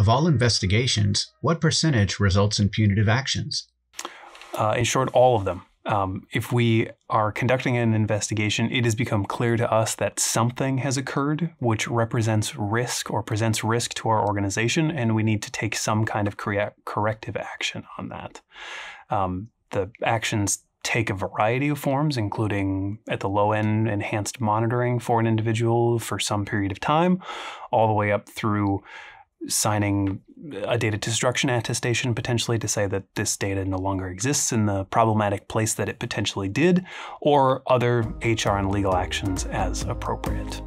Of all investigations, what percentage results in punitive actions? Uh, in short, all of them. Um, if we are conducting an investigation, it has become clear to us that something has occurred which represents risk or presents risk to our organization, and we need to take some kind of corre- corrective action on that. Um, the actions take a variety of forms, including at the low end, enhanced monitoring for an individual for some period of time, all the way up through signing a data destruction attestation potentially to say that this data no longer exists in the problematic place that it potentially did, or other HR and legal actions as appropriate.